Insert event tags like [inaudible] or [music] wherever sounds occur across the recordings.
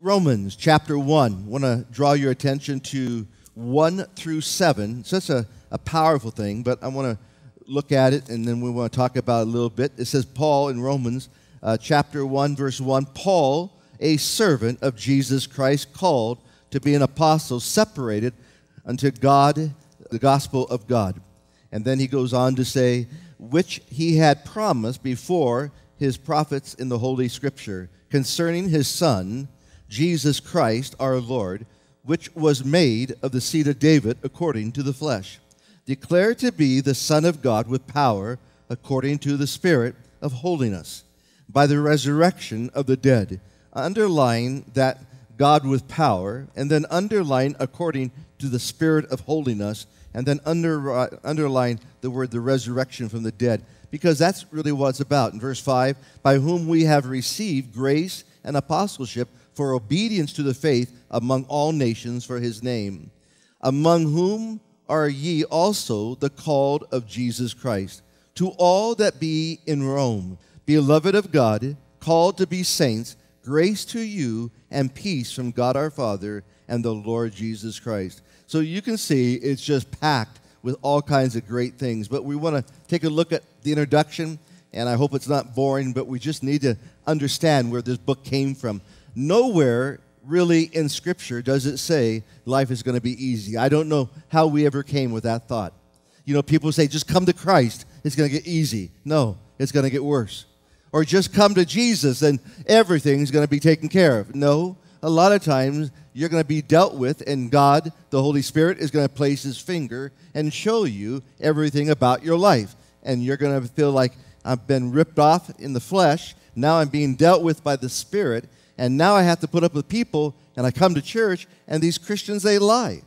Romans chapter 1. I want to draw your attention to 1 through 7. It's such a, a powerful thing, but I want to look at it and then we want to talk about it a little bit. It says, Paul in Romans uh, chapter 1, verse 1 Paul, a servant of Jesus Christ, called to be an apostle, separated unto God, the gospel of God. And then he goes on to say, which he had promised before his prophets in the Holy Scripture concerning his Son, Jesus Christ our Lord, which was made of the seed of David according to the flesh, declared to be the Son of God with power according to the Spirit of holiness, by the resurrection of the dead. Underline that God with power, and then underline according to the Spirit of holiness, and then under, uh, underline the word the resurrection from the dead, because that's really what it's about. In verse 5, by whom we have received grace and apostleship for obedience to the faith among all nations for his name, among whom are ye also the called of Jesus Christ. To all that be in Rome, beloved of God, called to be saints, grace to you and peace from God our Father and the Lord Jesus Christ. So you can see it's just packed with all kinds of great things. But we want to take a look at the introduction, and I hope it's not boring, but we just need to understand where this book came from. Nowhere really in Scripture does it say life is going to be easy. I don't know how we ever came with that thought. You know, people say, just come to Christ, it's going to get easy. No, it's going to get worse. Or just come to Jesus and everything's going to be taken care of. No, a lot of times you're going to be dealt with, and God, the Holy Spirit, is going to place His finger and show you everything about your life. And you're going to feel like I've been ripped off in the flesh. Now I'm being dealt with by the Spirit. And now I have to put up with people, and I come to church, and these Christians, they lie.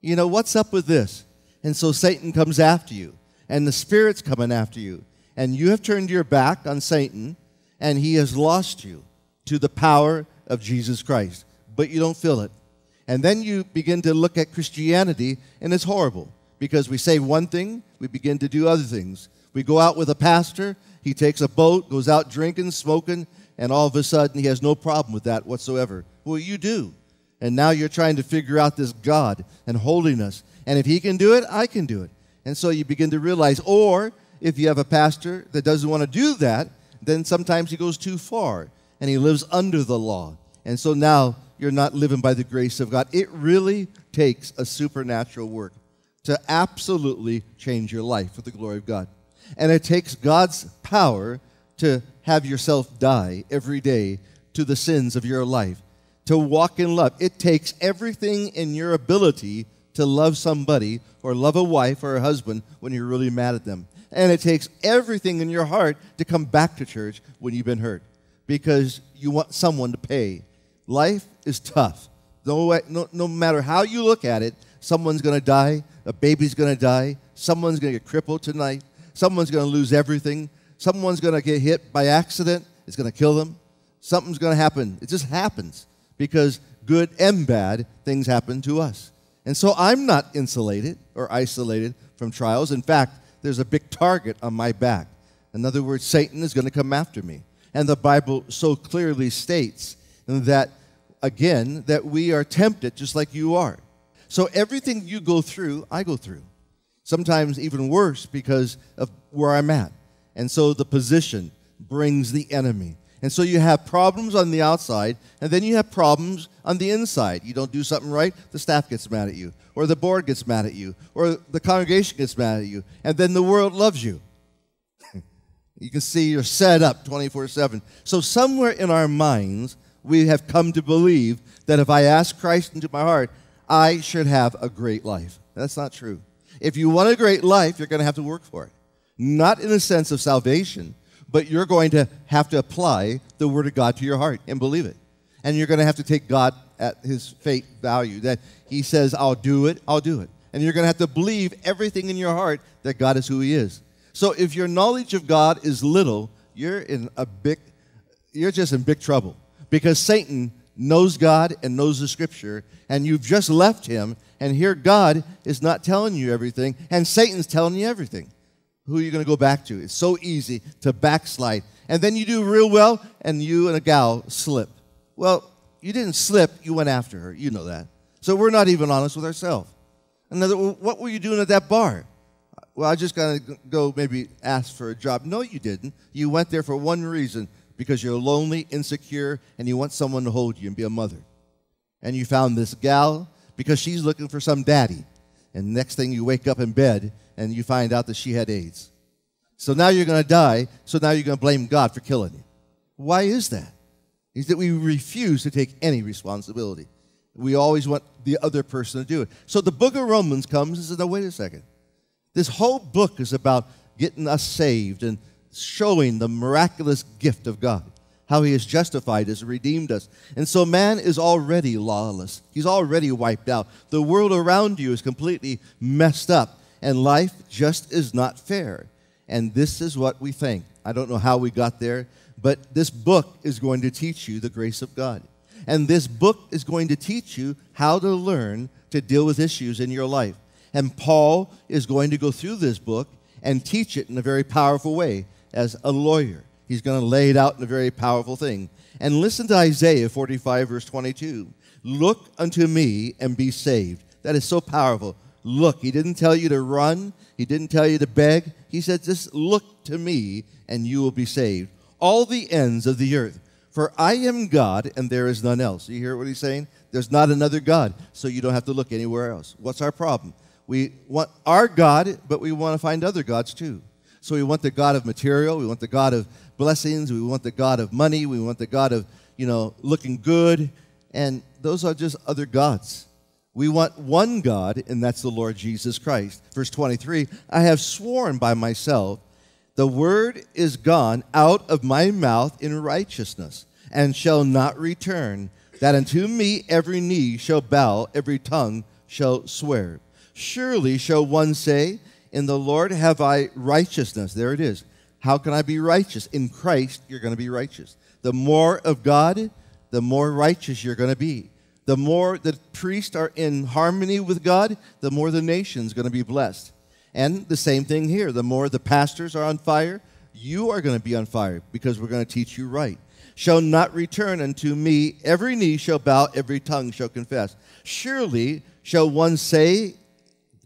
You know, what's up with this? And so Satan comes after you, and the Spirit's coming after you. And you have turned your back on Satan, and he has lost you to the power of Jesus Christ, but you don't feel it. And then you begin to look at Christianity, and it's horrible because we say one thing, we begin to do other things. We go out with a pastor, he takes a boat, goes out drinking, smoking, and all of a sudden he has no problem with that whatsoever. Well, you do. And now you're trying to figure out this God and holiness. And if he can do it, I can do it. And so you begin to realize, or if you have a pastor that doesn't want to do that, then sometimes he goes too far and he lives under the law. And so now you're not living by the grace of God. It really takes a supernatural work to absolutely change your life for the glory of God. And it takes God's power to have yourself die every day to the sins of your life, to walk in love. It takes everything in your ability to love somebody or love a wife or a husband when you're really mad at them. And it takes everything in your heart to come back to church when you've been hurt because you want someone to pay. Life is tough. No, no, no matter how you look at it, someone's going to die, a baby's going to die, someone's going to get crippled tonight, someone's going to lose everything, someone's going to get hit by accident, it's going to kill them, something's going to happen. It just happens because good and bad things happen to us. And so I'm not insulated or isolated from trials. In fact, there's a big target on my back. In other words, Satan is going to come after me. And the Bible so clearly states that, again, that we are tempted just like you are. So everything you go through, I go through. Sometimes even worse because of where I'm at. And so the position brings the enemy. And so you have problems on the outside, and then you have problems on the inside. You don't do something right, the staff gets mad at you, or the board gets mad at you, or the congregation gets mad at you, and then the world loves you. [laughs] you can see you're set up 24 7. So, somewhere in our minds, we have come to believe that if I ask Christ into my heart, I should have a great life. That's not true. If you want a great life, you're going to have to work for it. Not in the sense of salvation, but you're going to have to apply the Word of God to your heart and believe it. And you're going to have to take God at His fate value that He says, I'll do it, I'll do it. And you're going to have to believe everything in your heart that God is who He is. So if your knowledge of God is little, you're in a big, you're just in big trouble because Satan knows God and knows the Scripture, and you've just left Him, and here God is not telling you everything, and Satan's telling you everything who are you going to go back to? It's so easy to backslide. And then you do real well, and you and a gal slip. Well, you didn't slip, you went after her. You know that. So we're not even honest with ourselves. Another, what were you doing at that bar? Well, I just got to go maybe ask for a job. No, you didn't. You went there for one reason because you're lonely, insecure, and you want someone to hold you and be a mother. And you found this gal because she's looking for some daddy. And next thing you wake up in bed and you find out that she had AIDS. So now you're going to die, so now you're going to blame God for killing you. Why is that? Is that we refuse to take any responsibility. We always want the other person to do it. So the book of Romans comes and says, no, wait a second. This whole book is about getting us saved and showing the miraculous gift of God, how he has justified us, redeemed us. And so man is already lawless. He's already wiped out. The world around you is completely messed up, and life just is not fair. And this is what we think. I don't know how we got there. But this book is going to teach you the grace of God. And this book is going to teach you how to learn to deal with issues in your life. And Paul is going to go through this book and teach it in a very powerful way as a lawyer. He's going to lay it out in a very powerful thing. And listen to Isaiah 45, verse 22. Look unto me and be saved. That is so powerful. Look. He didn't tell you to run, he didn't tell you to beg. He said, just look to me and you will be saved all the ends of the earth. For I am God and there is none else. You hear what he's saying? There's not another God, so you don't have to look anywhere else. What's our problem? We want our God, but we want to find other gods too. So we want the God of material, we want the God of blessings, we want the God of money, we want the God of, you know, looking good, and those are just other gods. We want one God, and that's the Lord Jesus Christ. Verse 23 I have sworn by myself the word is gone out of my mouth in righteousness, and shall not return, that unto me every knee shall bow, every tongue shall swear. Surely shall one say, In the Lord have I righteousness. There it is. How can I be righteous? In Christ, you're going to be righteous. The more of God, the more righteous you're going to be. The more the priests are in harmony with God, the more the nation's going to be blessed. And the same thing here. The more the pastors are on fire, you are going to be on fire because we're going to teach you right. Shall not return unto me, every knee shall bow, every tongue shall confess. Surely shall one say,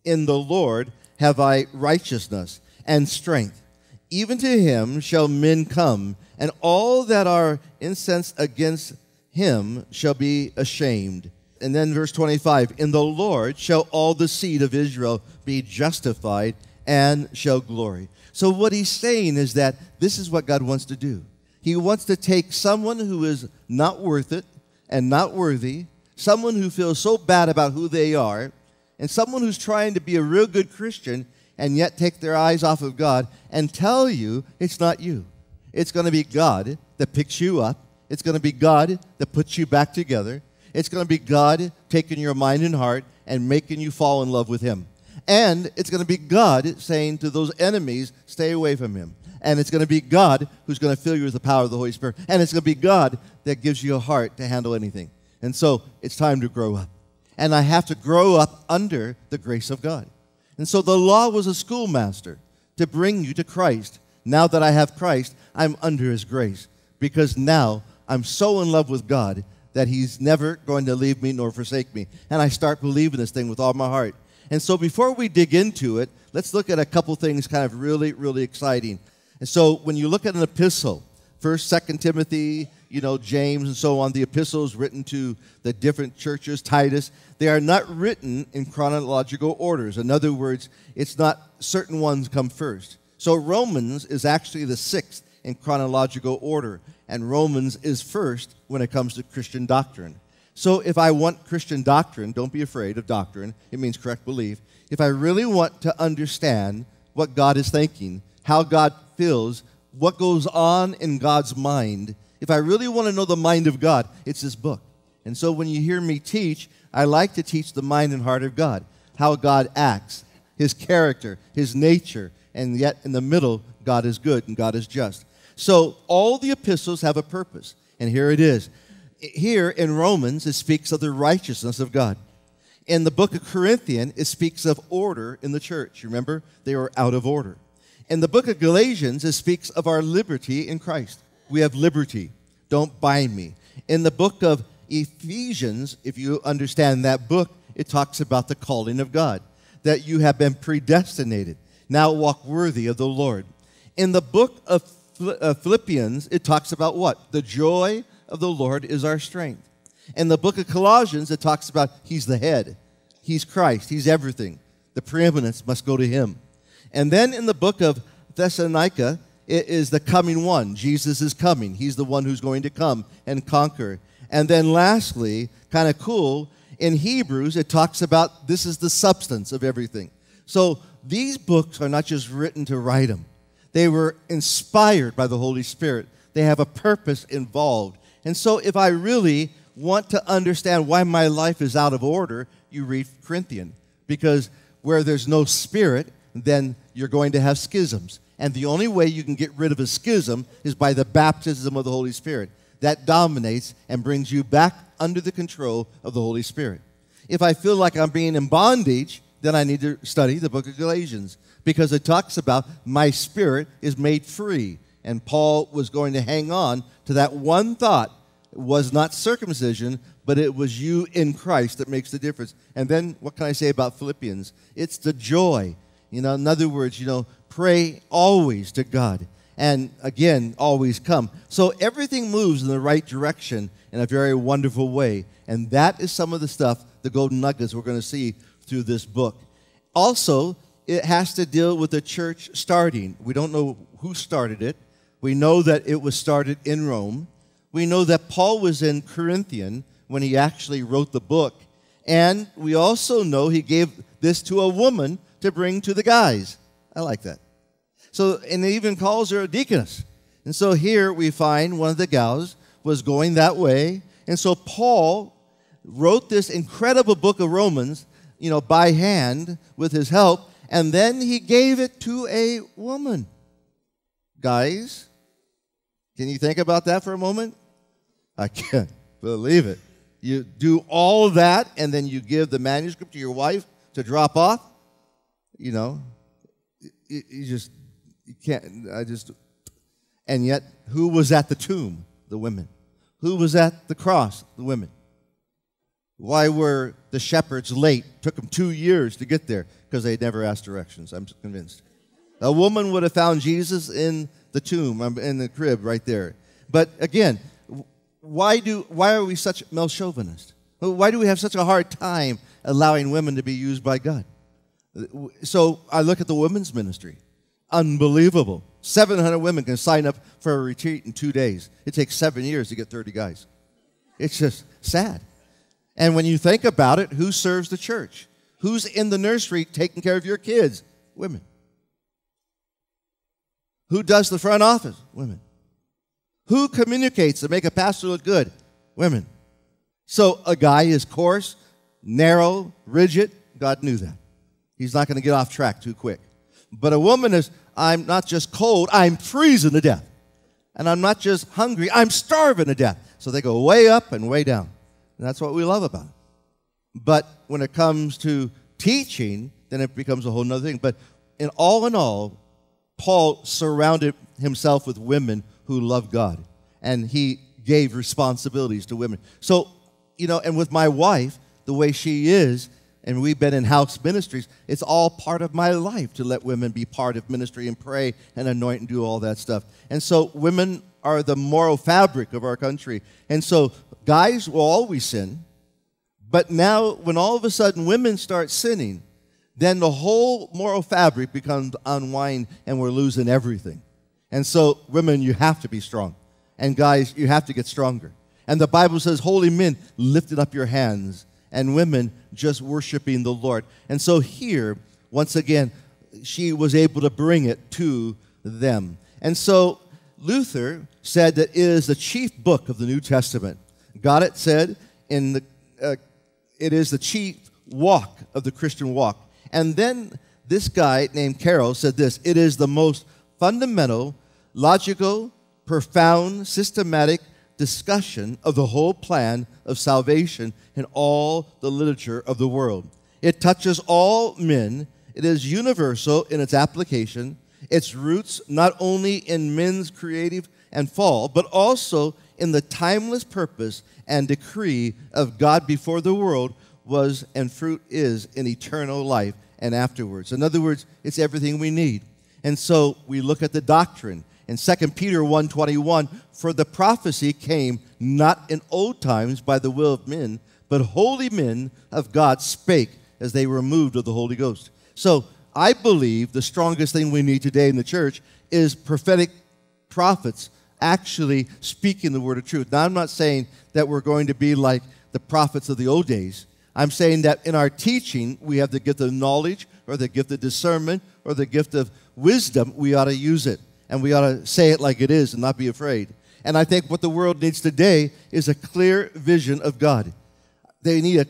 In the Lord have I righteousness and strength. Even to him shall men come, and all that are incensed against him shall be ashamed and then verse 25 In the Lord shall all the seed of Israel be justified and shall glory. So, what he's saying is that this is what God wants to do. He wants to take someone who is not worth it and not worthy, someone who feels so bad about who they are, and someone who's trying to be a real good Christian and yet take their eyes off of God and tell you it's not you. It's going to be God that picks you up. It's going to be God that puts you back together. It's going to be God taking your mind and heart and making you fall in love with Him. And it's going to be God saying to those enemies, stay away from Him. And it's going to be God who's going to fill you with the power of the Holy Spirit. And it's going to be God that gives you a heart to handle anything. And so it's time to grow up. And I have to grow up under the grace of God. And so the law was a schoolmaster to bring you to Christ. Now that I have Christ, I'm under His grace because now I'm so in love with God that He's never going to leave me nor forsake me. And I start believing this thing with all my heart. And so before we dig into it, let's look at a couple things kind of really, really exciting. And so when you look at an epistle, First, Second Timothy, you know, James, and so on, the epistles written to the different churches, Titus, they are not written in chronological orders. In other words, it's not certain ones come first. So Romans is actually the sixth in chronological order, and Romans is first when it comes to Christian doctrine. So if I want Christian doctrine, don't be afraid of doctrine, it means correct belief. If I really want to understand what God is thinking, how God feels, what goes on in God's mind, if I really want to know the mind of God, it's this book. And so when you hear me teach, I like to teach the mind and heart of God, how God acts, his character, his nature, and yet in the middle, God is good and God is just. So all the epistles have a purpose, and here it is. Here in Romans, it speaks of the righteousness of God. In the book of Corinthian, it speaks of order in the church. Remember, they were out of order. In the book of Galatians, it speaks of our liberty in Christ. We have liberty. Don't bind me. In the book of Ephesians, if you understand that book, it talks about the calling of God, that you have been predestinated. Now walk worthy of the Lord. In the book of Uh, Philippians, it talks about what? The joy of the Lord is our strength. And the book of Colossians, it talks about He's the head, He's Christ, He's everything. The preeminence must go to Him. And then in the book of Thessalonica, it is the coming one. Jesus is coming. He's the one who's going to come and conquer. And then lastly, kind of cool, in Hebrews, it talks about this is the substance of everything. So these books are not just written to write them, they were inspired by the Holy Spirit. They have a purpose involved. And so if I really want to understand why my life is out of order, you read Corinthian. Because where there's no spirit, then you're going to have schisms. And the only way you can get rid of a schism is by the baptism of the Holy Spirit. That dominates and brings you back under the control of the Holy Spirit. If I feel like I'm being in bondage, then I need to study the book of Galatians because it talks about my spirit is made free. And Paul was going to hang on to that one thought. It was not circumcision, but it was you in Christ that makes the difference. And then what can I say about Philippians? It's the joy. You know, in other words, you know, pray always to God. And again, always come. So everything moves in the right direction in a very wonderful way. And that is some of the stuff, the golden nuggets we're going to see through this book. Also, it has to deal with the church starting. We don't know who started it. We know that it was started in Rome. We know that Paul was in Corinthian when he actually wrote the book. And we also know he gave this to a woman to bring to the guys. I like that. So, and he even calls her a deaconess. And so here we find one of the gals was going that way. And so Paul wrote this incredible book of Romans, you know, by hand with his help, and then he gave it to a woman. Guys, can you think about that for a moment? I can't believe it. You do all that, and then you give the manuscript to your wife to drop off. You know, you, just you can't. I just. And yet, who was at the tomb? The women. Who was at the cross? The women. Why were the shepherds late? Took them two years to get there because they never asked directions. I'm convinced. A woman would have found Jesus in the tomb, um, in the crib right there. But again, why, do, why are we such male chauvinists? Why do we have such a hard time allowing women to be used by God? So I look at the women's ministry. Unbelievable. 700 women can sign up for a retreat in two days. It takes seven years to get 30 guys. It's just sad. And when you think about it, who serves the church? Who's in the nursery taking care of your kids? Women. Who does the front office? Women. Who communicates to make a pastor look good? Women. So a guy is coarse, narrow, rigid. God knew that. He's not going to get off track too quick. But a woman is, I'm not just cold, I'm freezing to death. And I'm not just hungry, I'm starving to death. So they go way up and way down. And that's what we love about it. But when it comes to teaching, then it becomes a whole other thing. But in all in all, Paul surrounded himself with women who loved God. And he gave responsibilities to women. So, you know, and with my wife, the way she is, and we've been in house ministries, it's all part of my life to let women be part of ministry and pray and anoint and do all that stuff. And so women are the moral fabric of our country. And so guys will always sin. But now, when all of a sudden women start sinning, then the whole moral fabric becomes unwind and we're losing everything. And so, women, you have to be strong. And guys, you have to get stronger. And the Bible says, Holy men, lifted up your hands and women just worshiping the Lord. And so here, once again, she was able to bring it to them. And so Luther said that it is the chief book of the New Testament. Got it said in the uh, it is the chief walk of the Christian walk. And then this guy named Carroll said this, it is the most fundamental, logical, profound, systematic, discussion of the whole plan of salvation in all the literature of the world. It touches all men, it is universal in its application, its roots not only in men's creative and fall, but also in the timeless purpose and decree of God before the world was and fruit is in eternal life and afterwards. In other words, it's everything we need. And so we look at the doctrine. In 2 Peter 1:21, for the prophecy came not in old times by the will of men, but holy men of God spake as they were moved of the Holy Ghost. So I believe the strongest thing we need today in the church is prophetic prophets actually speaking the word of truth. Now, I'm not saying that we're going to be like the prophets of the old days. I'm saying that in our teaching, we have the gift of knowledge or the gift of discernment or the gift of wisdom. We ought to use it and we ought to say it like it is and not be afraid. And I think what the world needs today is a clear vision of God. They need a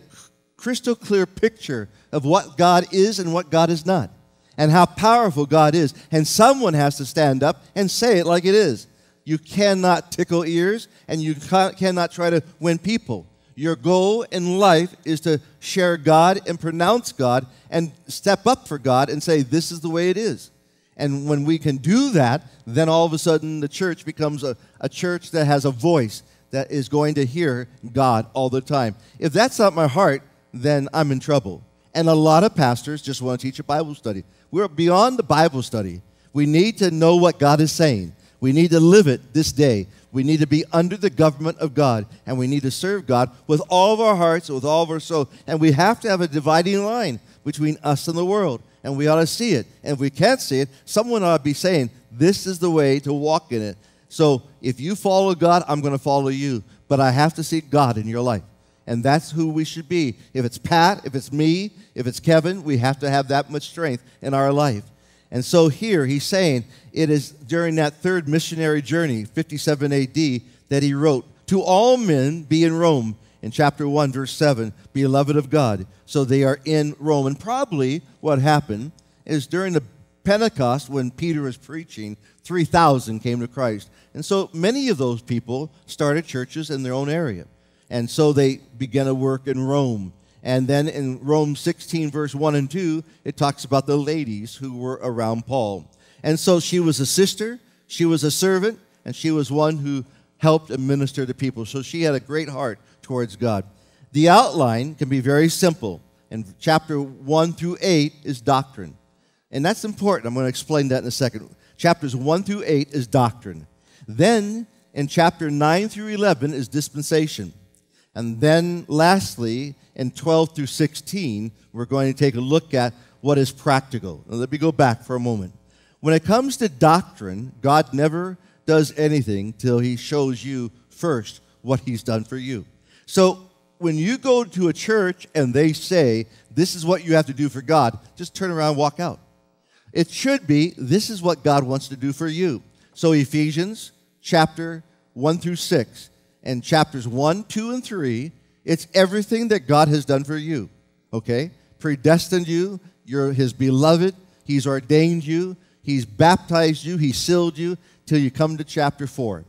crystal clear picture of what God is and what God is not, and how powerful God is. And someone has to stand up and say it like it is. You cannot tickle ears, and you cannot try to win people. Your goal in life is to share God and pronounce God and step up for God and say, This is the way it is. And when we can do that, then all of a sudden the church becomes a, a church that has a voice that is going to hear God all the time. If that's not my heart, then I'm in trouble. And a lot of pastors just want to teach a Bible study. We're beyond the Bible study. We need to know what God is saying. We need to live it this day. We need to be under the government of God, and we need to serve God with all of our hearts, with all of our soul. And we have to have a dividing line between us and the world, and we ought to see it. And if we can't see it, someone ought to be saying, This is the way to walk in it. So if you follow God, I'm going to follow you. But I have to see God in your life. And that's who we should be. If it's Pat, if it's me, if it's Kevin, we have to have that much strength in our life. And so here he's saying it is during that third missionary journey, 57 AD, that he wrote, To all men be in Rome, in chapter 1, verse 7, beloved of God. So they are in Rome. And probably what happened is during the Pentecost, when Peter was preaching, 3,000 came to Christ. And so many of those people started churches in their own area. And so they began to work in Rome. And then in Rome 16, verse 1 and 2, it talks about the ladies who were around Paul. And so she was a sister, she was a servant, and she was one who helped administer to people. So she had a great heart towards God. The outline can be very simple. And chapter 1 through 8 is doctrine. And that's important. I'm going to explain that in a second. Chapters 1 through 8 is doctrine. Then in chapter 9 through 11 is dispensation. And then, lastly, in 12 through 16, we're going to take a look at what is practical. Now, let me go back for a moment. When it comes to doctrine, God never does anything till He shows you first what He's done for you. So, when you go to a church and they say, This is what you have to do for God, just turn around and walk out. It should be, This is what God wants to do for you. So, Ephesians chapter 1 through 6 and chapters 1, 2, and 3, it's everything that God has done for you, okay? Predestined you, you're his beloved, he's ordained you, he's baptized you, he sealed you, till you come to chapter 4.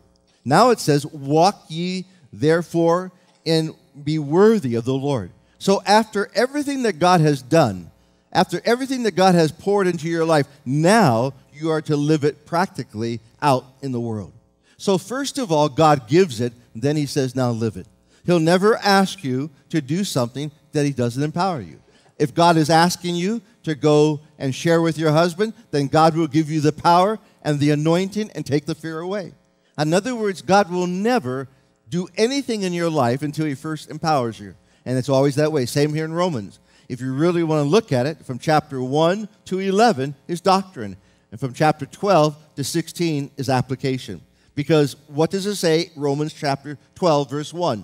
Now it says, Walk ye therefore and be worthy of the Lord. So after everything that God has done, after everything that God has poured into your life, now you are to live it practically out in the world. So, first of all, God gives it, then He says, now live it. He'll never ask you to do something that He doesn't empower you. If God is asking you to go and share with your husband, then God will give you the power and the anointing and take the fear away. In other words, God will never do anything in your life until He first empowers you. And it's always that way. Same here in Romans. If you really want to look at it, from chapter 1 to 11 is doctrine, and from chapter 12 to 16 is application. Because what does it say? Romans chapter 12, verse 1.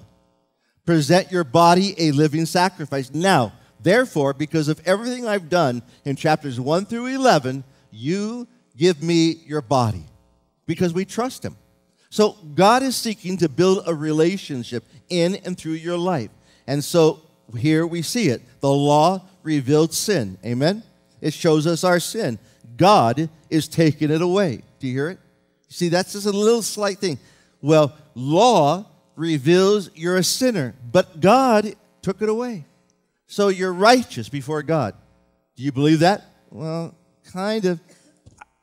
Present your body a living sacrifice. Now, therefore, because of everything I've done in chapters 1 through 11, you give me your body because we trust Him. So, God is seeking to build a relationship in and through your life. And so, here we see it. The law revealed sin. Amen? It shows us our sin. God is taking it away. Do you hear it? See, that's just a little slight thing. Well, law reveals you're a sinner, but God took it away. So you're righteous before God. Do you believe that? Well, kind of.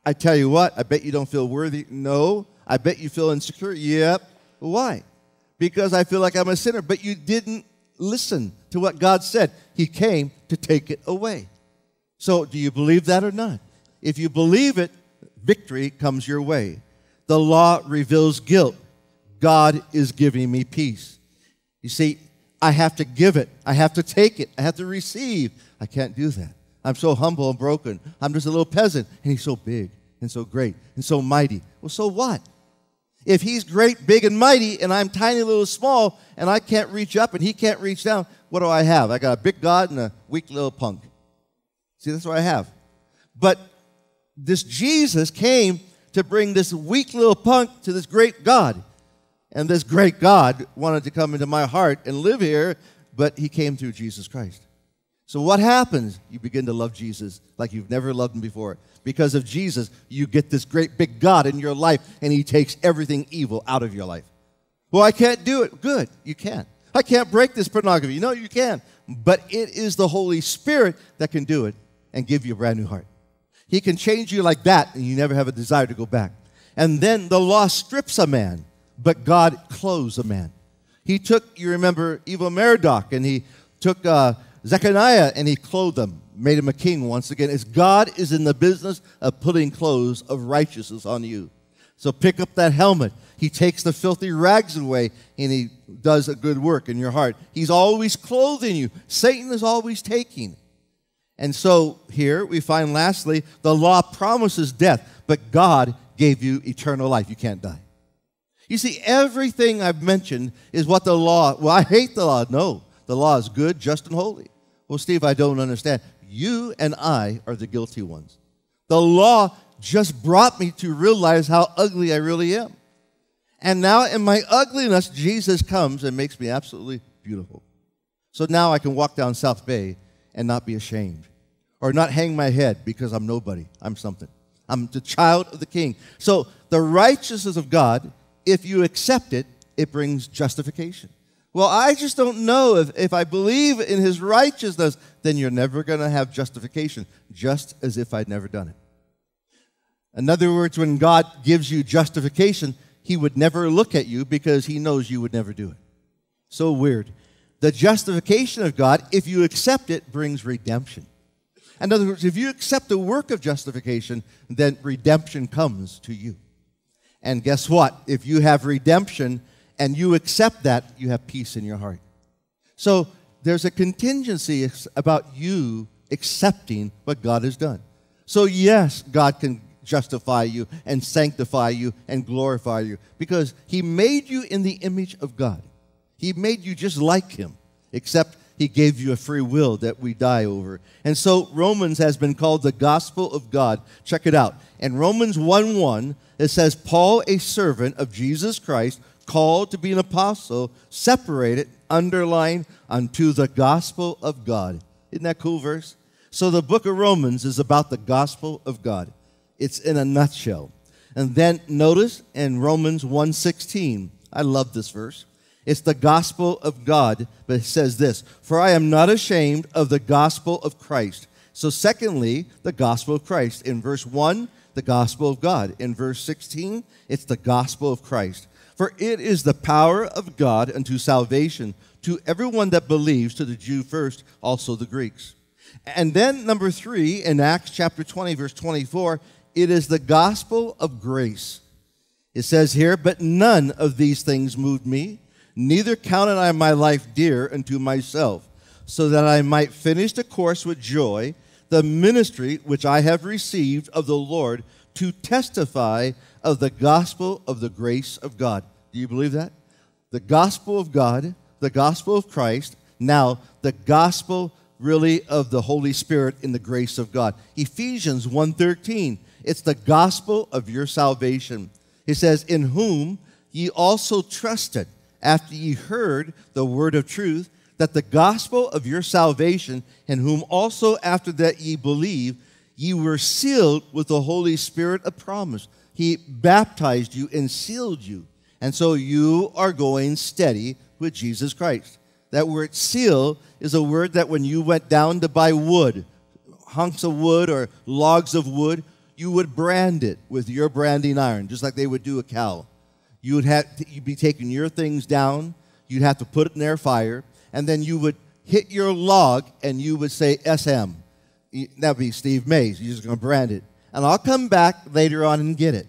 I tell you what, I bet you don't feel worthy. No. I bet you feel insecure. Yep. Why? Because I feel like I'm a sinner. But you didn't listen to what God said. He came to take it away. So, do you believe that or not? If you believe it, victory comes your way. The law reveals guilt. God is giving me peace. You see, I have to give it. I have to take it. I have to receive. I can't do that. I'm so humble and broken. I'm just a little peasant, and he's so big and so great and so mighty. Well, so what? If he's great, big, and mighty, and I'm tiny, little, small, and I can't reach up and he can't reach down, what do I have? I got a big God and a weak little punk. See, that's what I have. But this Jesus came to bring this weak little punk to this great God. And this great God wanted to come into my heart and live here, but he came through Jesus Christ. So, what happens? You begin to love Jesus like you've never loved him before. Because of Jesus, you get this great big God in your life, and he takes everything evil out of your life. Well, I can't do it. Good, you can. I can't break this pornography. No, you can. But it is the Holy Spirit that can do it and give you a brand new heart. He can change you like that, and you never have a desire to go back. And then the law strips a man, but God clothes a man. He took, you remember, evil Merodach, and he took uh, Zechariah and he clothed them, made him a king once again. As God is in the business of putting clothes of righteousness on you. So pick up that helmet. He takes the filthy rags away and he does a good work in your heart. He's always clothing you. Satan is always taking. And so here we find lastly, the law promises death, but God gave you eternal life. You can't die. You see, everything I've mentioned is what the law, well, I hate the law. No, the law is good, just, and holy. Well, Steve, I don't understand. You and I are the guilty ones. The law just brought me to realize how ugly I really am. And now, in my ugliness, Jesus comes and makes me absolutely beautiful. So now I can walk down South Bay and not be ashamed, or not hang my head because I'm nobody. I'm something. I'm the child of the King. So the righteousness of God, if you accept it, it brings justification. Well, I just don't know if, if I believe in his righteousness, then you're never going to have justification, just as if I'd never done it. In other words, when God gives you justification, he would never look at you because he knows you would never do it. So weird. The justification of God, if you accept it, brings redemption. In other words, if you accept the work of justification, then redemption comes to you. And guess what? If you have redemption, and you accept that, you have peace in your heart. So there's a contingency about you accepting what God has done. So, yes, God can justify you and sanctify you and glorify you because He made you in the image of God. He made you just like Him, except He gave you a free will that we die over. And so, Romans has been called the gospel of God. Check it out. In Romans 1 1, it says, Paul, a servant of Jesus Christ, called to be an apostle, separated, underlined unto the gospel of God. Isn't that cool verse? So the book of Romans is about the gospel of God. It's in a nutshell. And then notice in Romans 1:16, I love this verse. It's the gospel of God, but it says this, "For I am not ashamed of the gospel of Christ." So secondly, the gospel of Christ. In verse 1, the gospel of God. In verse 16, it's the gospel of Christ. For it is the power of God unto salvation to everyone that believes, to the Jew first, also the Greeks. And then, number three, in Acts chapter 20, verse 24, it is the gospel of grace. It says here, But none of these things moved me, neither counted I my life dear unto myself, so that I might finish the course with joy, the ministry which I have received of the Lord to testify of the gospel of the grace of God. Do you believe that? The gospel of God, the gospel of Christ, now the gospel really of the Holy Spirit in the grace of God. Ephesians 1:13. It's the gospel of your salvation. He says, "In whom ye also trusted, after ye heard the word of truth, that the gospel of your salvation, in whom also after that ye believe, ye were sealed with the Holy Spirit of promise." He baptized you and sealed you. And so you are going steady with Jesus Christ. That word seal is a word that when you went down to buy wood, hunks of wood or logs of wood, you would brand it with your branding iron, just like they would do a cow. You would have to, you'd be taking your things down. You'd have to put it in their fire, and then you would hit your log and you would say SM. That would be Steve Mays. You're just going to brand it, and I'll come back later on and get it.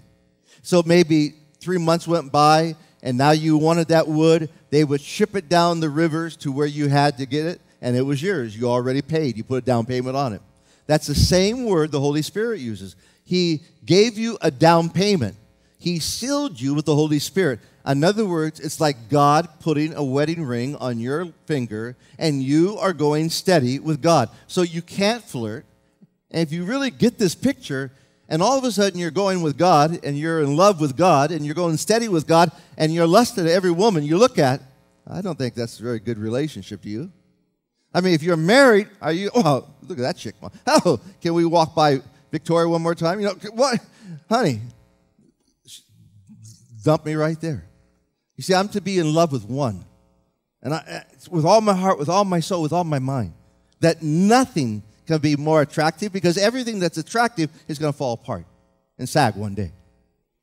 So maybe three months went by, and now you wanted that wood. They would ship it down the rivers to where you had to get it, and it was yours. You already paid. You put a down payment on it. That's the same word the Holy Spirit uses. He gave you a down payment. He sealed you with the Holy Spirit. In other words, it's like God putting a wedding ring on your finger and you are going steady with God. So you can't flirt. And if you really get this picture, and all of a sudden you're going with God and you're in love with God and you're going steady with God and you're lusted at every woman you look at, I don't think that's a very good relationship to you. I mean, if you're married, are you, oh, look at that chick. Oh, can we walk by Victoria one more time? You know, what? Honey, dump me right there. You see, I'm to be in love with one. And I, with all my heart, with all my soul, with all my mind. That nothing can be more attractive because everything that's attractive is going to fall apart and sag one day.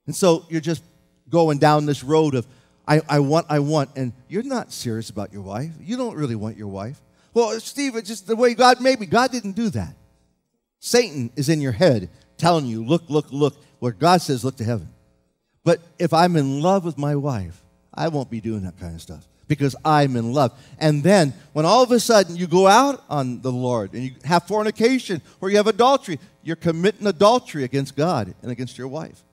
And so you're just going down this road of, I, I want, I want, and you're not serious about your wife. You don't really want your wife. Well, Steve, it's just the way God made me. God didn't do that. Satan is in your head telling you, look, look, look, where God says, look to heaven. But if I'm in love with my wife, I won't be doing that kind of stuff because I'm in love. And then when all of a sudden you go out on the Lord and you have fornication or you have adultery, you're committing adultery against God and against your wife.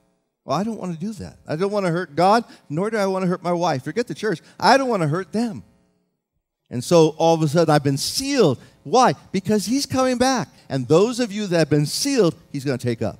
Well, I don't want to do that. I don't want to hurt God, nor do I want to hurt my wife. Forget the church. I don't want to hurt them. And so all of a sudden I've been sealed. Why? Because he's coming back. And those of you that have been sealed, he's going to take up.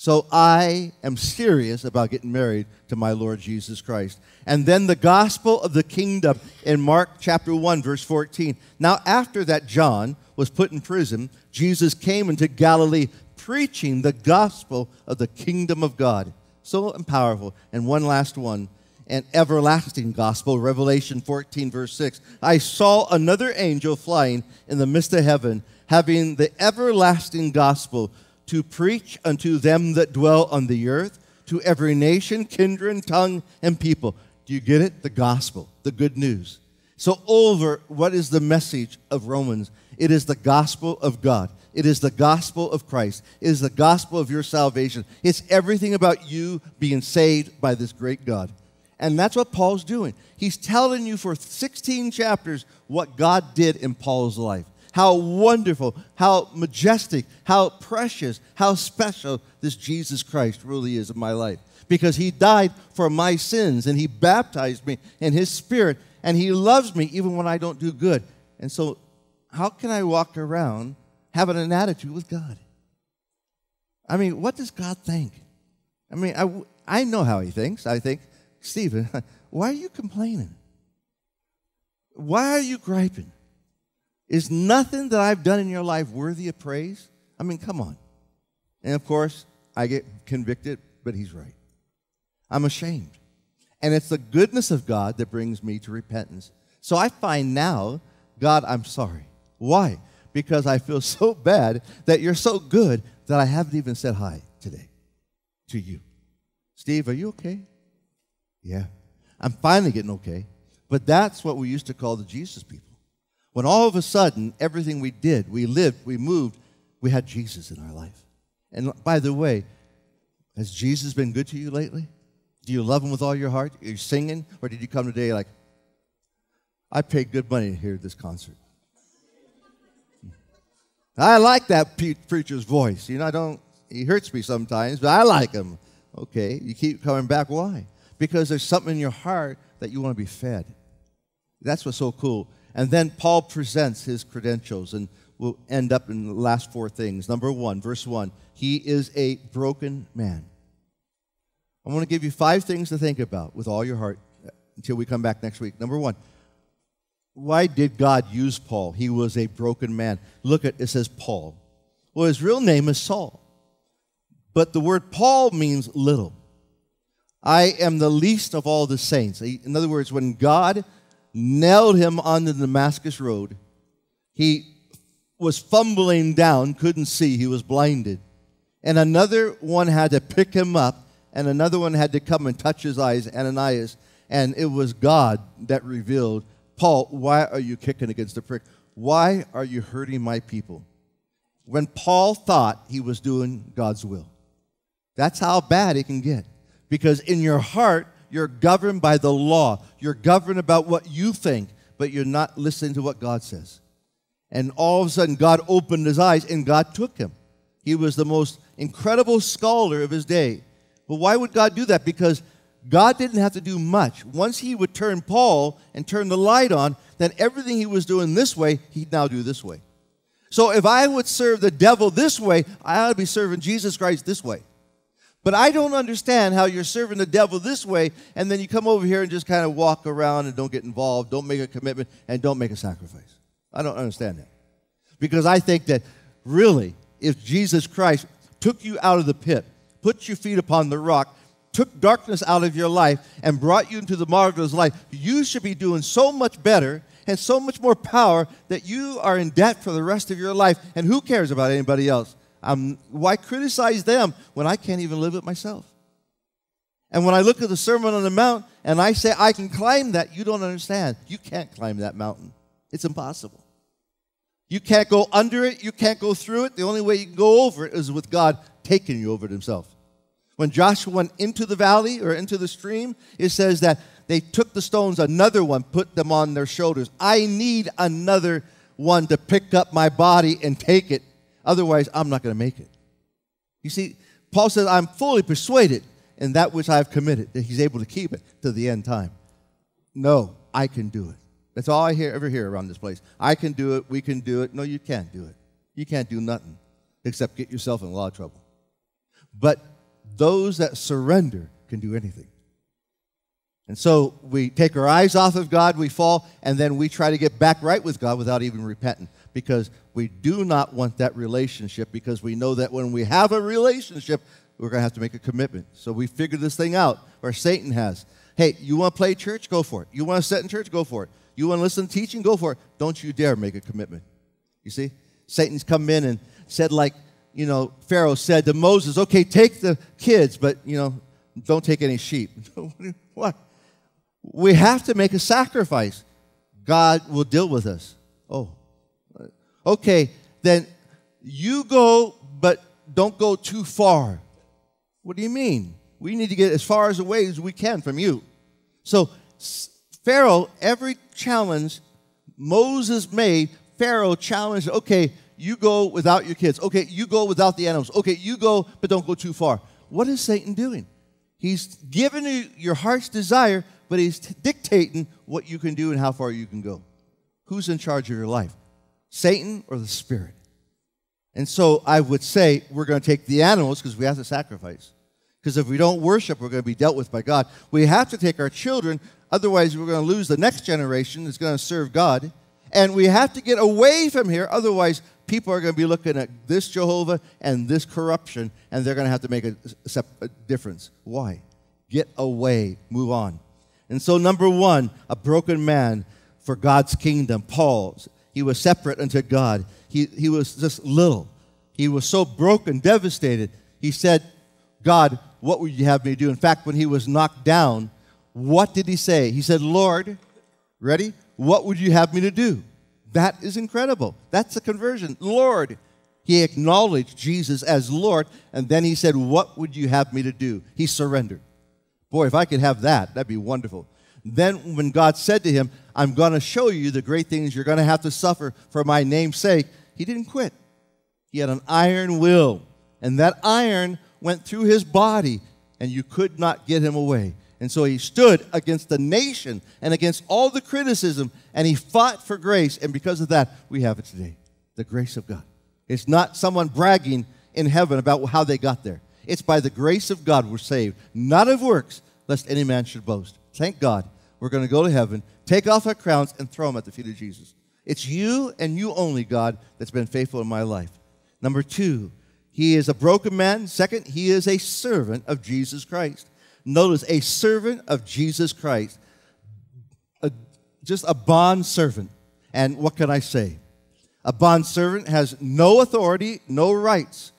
So I am serious about getting married to my Lord Jesus Christ. And then the gospel of the kingdom in Mark chapter 1, verse 14. Now, after that John was put in prison, Jesus came into Galilee preaching the gospel of the kingdom of God. So powerful. And one last one an everlasting gospel, Revelation 14, verse 6. I saw another angel flying in the midst of heaven, having the everlasting gospel to preach unto them that dwell on the earth, to every nation, kindred, tongue, and people. Do you get it? The gospel, the good news. So, over what is the message of Romans? It is the gospel of God. It is the gospel of Christ. It is the gospel of your salvation. It's everything about you being saved by this great God. And that's what Paul's doing. He's telling you for 16 chapters what God did in Paul's life how wonderful, how majestic, how precious, how special this Jesus Christ really is in my life. Because he died for my sins and he baptized me in his spirit and he loves me even when I don't do good. And so, how can I walk around having an attitude with God? I mean, what does God think? I mean, I, I know how he thinks. I think, Stephen, [laughs] why are you complaining? Why are you griping? Is nothing that I've done in your life worthy of praise? I mean, come on. And of course, I get convicted, but he's right. I'm ashamed. And it's the goodness of God that brings me to repentance. So I find now, God, I'm sorry. Why? Because I feel [laughs] so bad that you're so good that I haven't even said hi today to you. Steve, are you okay? Yeah. I'm finally getting okay. But that's what we used to call the Jesus people. When all of a sudden, everything we did, we lived, we moved, we had Jesus in our life. And by the way, has Jesus been good to you lately? Do you love him with all your heart? Are you singing? Or did you come today like, I paid good money to hear this concert? I like that preacher's voice. You know, I don't, he hurts me sometimes, but I like him. Okay, you keep coming back. Why? Because there's something in your heart that you want to be fed. That's what's so cool. And then Paul presents his credentials, and we'll end up in the last four things. Number one, verse one, he is a broken man. I want to give you five things to think about with all your heart until we come back next week. Number one, why did God use Paul? He was a broken man. Look at it says Paul. Well, his real name is Saul. But the word Paul means little. I am the least of all the saints. In other words, when God nailed him on the Damascus Road. He was fumbling down, couldn't see, he was blinded. And another one had to pick him up and another one had to come and touch his eyes, Ananias, and it was God that revealed, Paul, why are you kicking against the prick? Why are you hurting my people? When Paul thought he was doing God's will. That's how bad it can get. Because in your heart, you're governed by the law. You're governed about what you think, but you're not listening to what God says. And all of a sudden, God opened his eyes and God took him. He was the most incredible scholar of his day. But why would God do that? Because God didn't have to do much. Once he would turn Paul and turn the light on, then everything he was doing this way, he'd now do this way. So if I would serve the devil this way, I ought to be serving Jesus Christ this way. But I don't understand how you're serving the devil this way, and then you come over here and just kind of walk around and don't get involved, don't make a commitment, and don't make a sacrifice. I don't understand that. Because I think that really, if Jesus Christ took you out of the pit, put your feet upon the rock, took darkness out of your life, and brought you into the marvelous light, you should be doing so much better and so much more power that you are in debt for the rest of your life. And who cares about anybody else? Um, why criticize them when I can't even live it myself? And when I look at the Sermon on the Mount and I say I can climb that, you don't understand. You can't climb that mountain. It's impossible. You can't go under it, you can't go through it. The only way you can go over it is with God taking you over it himself. When Joshua went into the valley or into the stream, it says that they took the stones, another one, put them on their shoulders. I need another one to pick up my body and take it. Otherwise, I'm not going to make it. You see, Paul says, I'm fully persuaded in that which I've committed, that he's able to keep it to the end time. No, I can do it. That's all I hear, ever hear around this place. I can do it. We can do it. No, you can't do it. You can't do nothing except get yourself in a lot of trouble. But those that surrender can do anything. And so we take our eyes off of God, we fall, and then we try to get back right with God without even repenting because we do not want that relationship because we know that when we have a relationship, we're going to have to make a commitment. So we figure this thing out, or Satan has. Hey, you want to play church? Go for it. You want to sit in church? Go for it. You want to listen to teaching? Go for it. Don't you dare make a commitment. You see? Satan's come in and said, like, you know, Pharaoh said to Moses, okay, take the kids, but, you know, don't take any sheep. [laughs] what? We have to make a sacrifice. God will deal with us. Oh, okay, then you go, but don't go too far. What do you mean? We need to get as far as away as we can from you. So, Pharaoh, every challenge Moses made, Pharaoh challenged, okay, you go without your kids. Okay, you go without the animals. Okay, you go, but don't go too far. What is Satan doing? He's giving you your heart's desire, but he's dictating what you can do and how far you can go. Who's in charge of your life? Satan or the Spirit? And so I would say we're going to take the animals because we have to sacrifice. Because if we don't worship, we're going to be dealt with by God. We have to take our children, otherwise, we're going to lose the next generation that's going to serve God. And we have to get away from here, otherwise, people are going to be looking at this Jehovah and this corruption, and they're going to have to make a, a difference. Why? Get away, move on. And so, number one, a broken man for God's kingdom. Paul, he was separate unto God. He, he was just little. He was so broken, devastated. He said, God, what would you have me do? In fact, when he was knocked down, what did he say? He said, Lord, ready? What would you have me to do? That is incredible. That's a conversion. Lord. He acknowledged Jesus as Lord, and then he said, What would you have me to do? He surrendered. Boy, if I could have that, that'd be wonderful. Then, when God said to him, I'm going to show you the great things you're going to have to suffer for my name's sake, he didn't quit. He had an iron will, and that iron went through his body, and you could not get him away. And so he stood against the nation and against all the criticism, and he fought for grace. And because of that, we have it today the grace of God. It's not someone bragging in heaven about how they got there. It's by the grace of God we're saved, not of works, lest any man should boast. Thank God we're going to go to heaven, take off our crowns, and throw them at the feet of Jesus. It's you and you only, God, that's been faithful in my life. Number two, he is a broken man. Second, he is a servant of Jesus Christ. Notice, a servant of Jesus Christ, a, just a bond servant. And what can I say? A bond servant has no authority, no rights.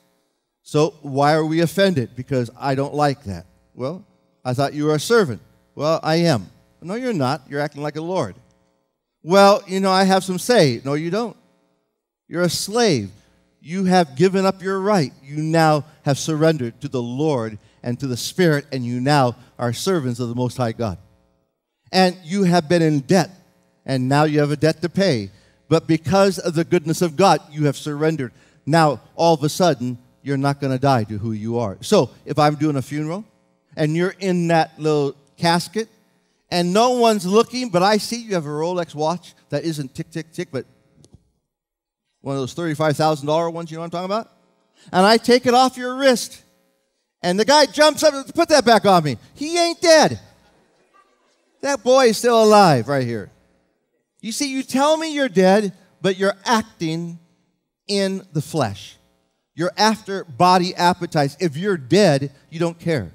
So why are we offended? Because I don't like that. Well, I thought you were a servant. Well, I am. No, you're not. You're acting like a Lord. Well, you know, I have some say. No, you don't. You're a slave. You have given up your right. You now have surrendered to the Lord and to the Spirit, and you now are servants of the Most High God. And you have been in debt, and now you have a debt to pay. But because of the goodness of God, you have surrendered. Now, all of a sudden, you're not going to die to who you are. So, if I'm doing a funeral and you're in that little casket and no one's looking, but I see you have a Rolex watch that isn't tick, tick, tick, but one of those $35,000 ones, you know what I'm talking about? And I take it off your wrist. And the guy jumps up and put that back on me. He ain't dead. That boy is still alive right here. You see, you tell me you're dead, but you're acting in the flesh. You're after body appetites. If you're dead, you don't care.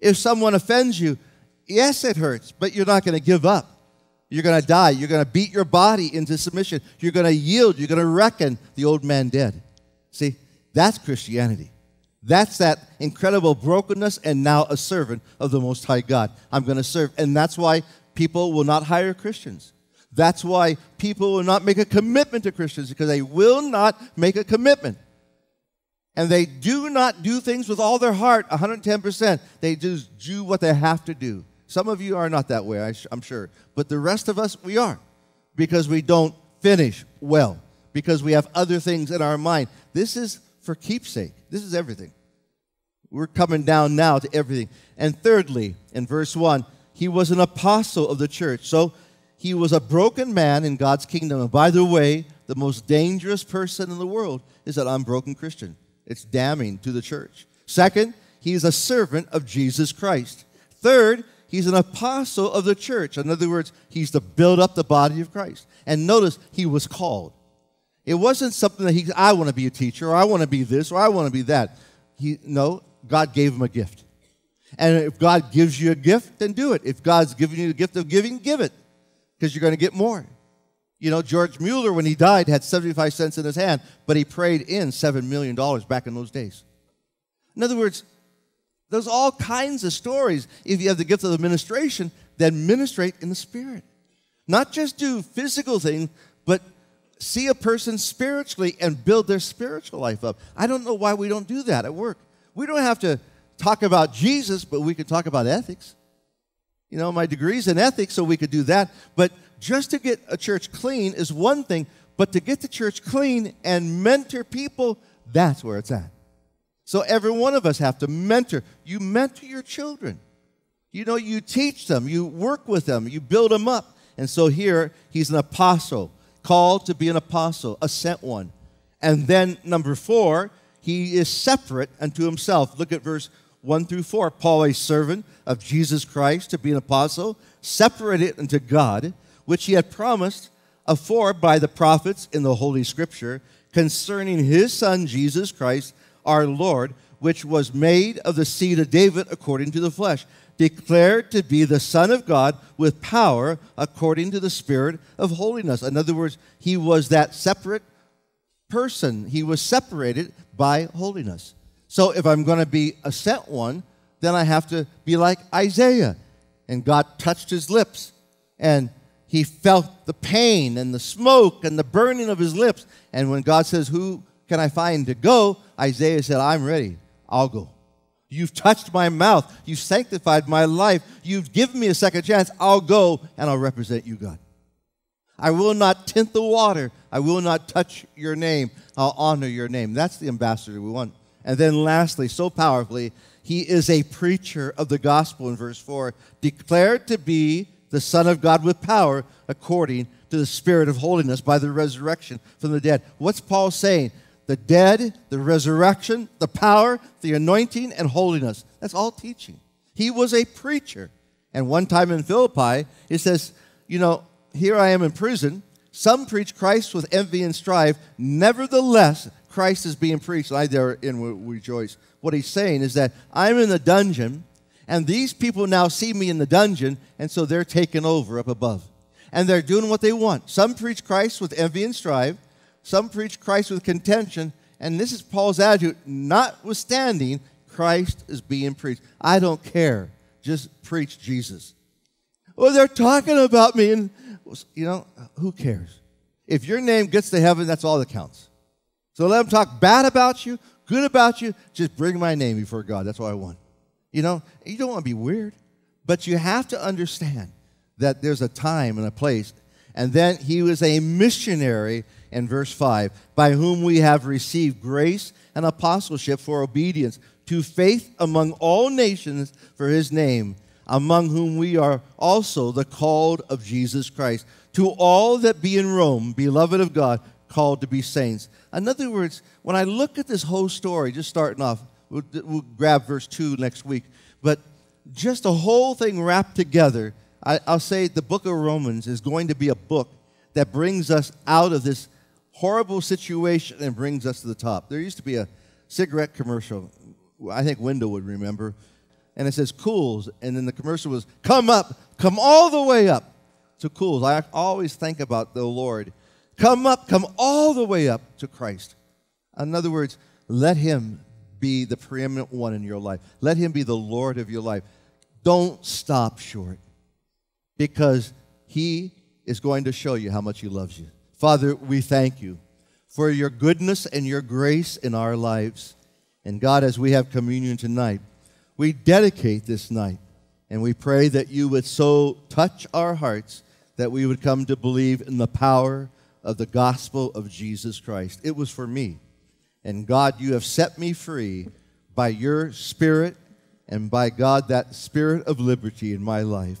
If someone offends you, yes, it hurts, but you're not going to give up. You're going to die. You're going to beat your body into submission. You're going to yield. You're going to reckon the old man dead. See, that's Christianity. That's that incredible brokenness and now a servant of the Most High God. I'm going to serve. And that's why people will not hire Christians. That's why people will not make a commitment to Christians because they will not make a commitment. And they do not do things with all their heart, 110%. They just do what they have to do. Some of you are not that way, I'm sure. But the rest of us, we are because we don't finish well, because we have other things in our mind. This is for keepsake. This is everything. We're coming down now to everything. And thirdly, in verse 1, he was an apostle of the church. So he was a broken man in God's kingdom. And by the way, the most dangerous person in the world is an unbroken Christian. It's damning to the church. Second, he's a servant of Jesus Christ. Third, he's an apostle of the church. In other words, he's to build up the body of Christ. And notice, he was called. It wasn't something that he, I want to be a teacher, or I want to be this, or I want to be that. He, no, God gave him a gift. And if God gives you a gift, then do it. If God's given you the gift of giving, give it, because you're going to get more. You know, George Mueller, when he died, had 75 cents in his hand, but he prayed in $7 million back in those days. In other words, there's all kinds of stories. If you have the gift of administration, then ministrate in the Spirit. Not just do physical things, but see a person spiritually and build their spiritual life up. I don't know why we don't do that at work. We don't have to talk about Jesus, but we can talk about ethics. You know, my degree's in ethics, so we could do that. But just to get a church clean is one thing, but to get the church clean and mentor people, that's where it's at. So every one of us have to mentor. You mentor your children. You know, you teach them, you work with them, you build them up. And so here, he's an apostle, called to be an apostle, a sent one. And then number four, he is separate unto himself. Look at verse 1 through 4. Paul, a servant of Jesus Christ, to be an apostle, separated unto God which he had promised afore by the prophets in the Holy Scripture concerning his Son Jesus Christ, our Lord, which was made of the seed of David according to the flesh, declared to be the Son of God with power according to the Spirit of holiness. In other words, he was that separate person, he was separated by holiness. So if I'm going to be a sent one, then I have to be like Isaiah. And God touched his lips and he felt the pain and the smoke and the burning of his lips. And when God says, Who can I find to go? Isaiah said, I'm ready. I'll go. You've touched my mouth. You've sanctified my life. You've given me a second chance. I'll go and I'll represent you, God. I will not tint the water. I will not touch your name. I'll honor your name. That's the ambassador we want. And then, lastly, so powerfully, he is a preacher of the gospel in verse 4, declared to be the Son of God with power according to the Spirit of holiness by the resurrection from the dead. What's Paul saying? The dead, the resurrection, the power, the anointing, and holiness. That's all teaching. He was a preacher. And one time in Philippi, he says, You know, here I am in prison. Some preach Christ with envy and strife. Nevertheless, Christ is being preached. I therein rejoice. What he's saying is that I'm in the dungeon and these people now see me in the dungeon, and so they're taken over up above. And they're doing what they want. Some preach Christ with envy and strife, some preach Christ with contention, and this is Paul's attitude. Notwithstanding, Christ is being preached. I don't care. Just preach Jesus. Well, they're talking about me, and you know, who cares? If your name gets to heaven, that's all that counts. So let them talk bad about you, good about you. Just bring my name before God. That's all I want. You know, you don't want to be weird, but you have to understand that there's a time and a place. And then he was a missionary in verse 5, by whom we have received grace and apostleship for obedience to faith among all nations for his name, among whom we are also the called of Jesus Christ. To all that be in Rome, beloved of God, called to be saints. In other words, when I look at this whole story, just starting off, we'll, we'll grab verse 2 next week, but just the whole thing wrapped together, I, I'll say the book of Romans is going to be a book that brings us out of this horrible situation and brings us to the top. There used to be a cigarette commercial, I think Wendell would remember, and it says Kools, and then the commercial was, Come up, come all the way up to Kools. I always think about the Lord. Come up, come all the way up to Christ. In other words, let Him be the preeminent one in your life. Let Him be the Lord of your life. Don't stop short because He is going to show you how much He loves you. Father, we thank you for your goodness and your grace in our lives. And God, as we have communion tonight, we dedicate this night and we pray that you would so touch our hearts that we would come to believe in the power of the gospel of Jesus Christ. It was for me. And God, you have set me free by your spirit and by God, that spirit of liberty in my life.